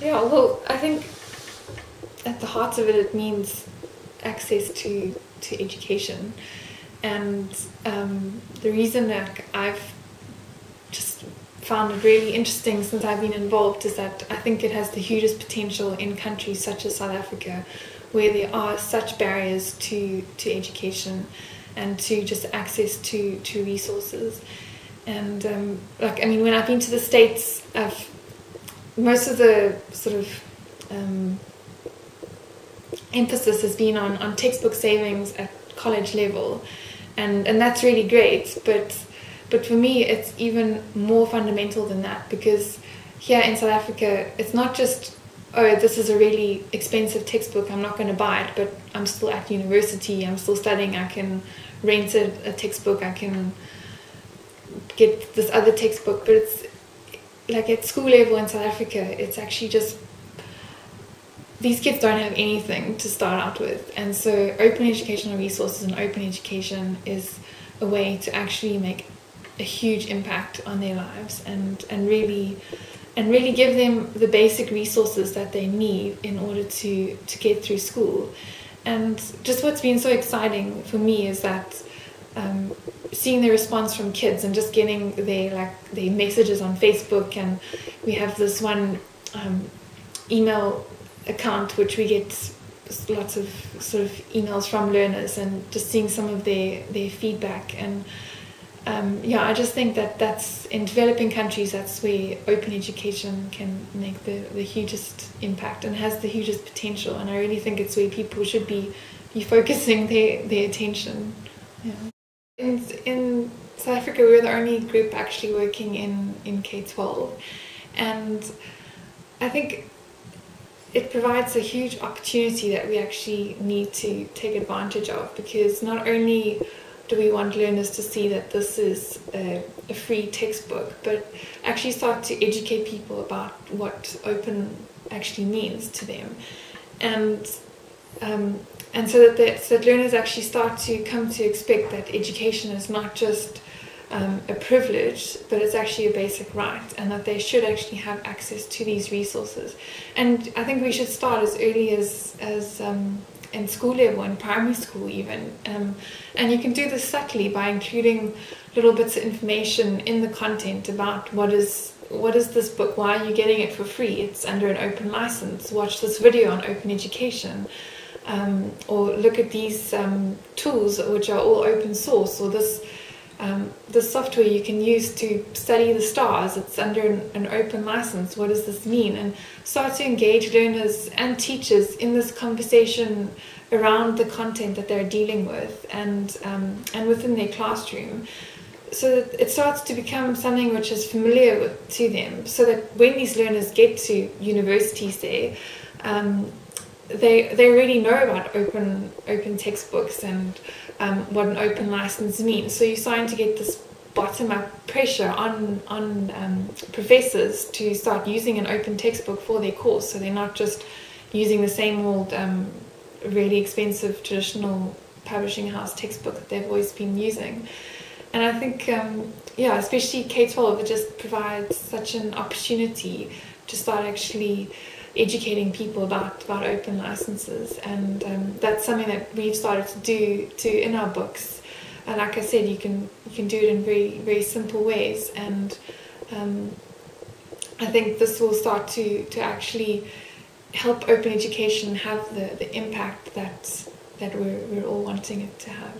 Yeah, well, I think at the heart of it, it means access to, to education. And um, the reason that I've just found it really interesting since I've been involved is that I think it has the hugest potential in countries such as South Africa, where there are such barriers to, to education and to just access to, to resources. And um, like, I mean, when I've been to the States, I've, most of the sort of um, emphasis has been on, on textbook savings at college level. And, and that's really great, but but for me, it's even more fundamental than that because here in South Africa, it's not just, oh, this is a really expensive textbook, I'm not going to buy it, but I'm still at university, I'm still studying, I can rent a, a textbook, I can get this other textbook. But it's like at school level in South Africa, it's actually just these kids don't have anything to start out with. And so, open educational resources and open education is a way to actually make a huge impact on their lives and, and really and really give them the basic resources that they need in order to, to get through school. And just what's been so exciting for me is that um, seeing the response from kids and just getting the like their messages on Facebook and we have this one um, email account which we get lots of sort of emails from learners and just seeing some of their their feedback and um, yeah, I just think that that's in developing countries, that's where open education can make the, the hugest impact and has the hugest potential. And I really think it's where people should be, be focusing their, their attention. Yeah. In, in South Africa, we're the only group actually working in, in K 12. And I think it provides a huge opportunity that we actually need to take advantage of because not only do we want learners to see that this is a, a, free textbook, but actually start to educate people about what open actually means to them, and um, and so that so that learners actually start to come to expect that education is not just um, a privilege, but it's actually a basic right, and that they should actually have access to these resources. And I think we should start as early as as um, in school level, in primary school even. Um, and you can do this subtly by including little bits of information in the content about what is what is this book, why are you getting it for free? It's under an open license. Watch this video on open education. Um, or look at these um, tools which are all open source, or this um, the software you can use to study the stars. It's under an, an, open license. What does this mean? And start to engage learners and teachers in this conversation around the content that they're dealing with and um, and within their classroom. So that it starts to become something which is familiar with, to them, so that when these learners get to university, say, um, they they already know about open open textbooks and um, what an open license means. So you're starting to get this bottom up pressure on on um, professors to start using an open textbook for their course, so they're not just using the same old um, really expensive traditional publishing house textbook that they've always been using. And I think, um, yeah, especially K 12, it just provides such an opportunity to start actually educating people about, about open licenses. And um, that's something that we've started to do to in our books. And like I said, you can you can do it in very very simple ways. And um, I think this will start to to actually help open education have the, the impact that that we're, we're all wanting it to have.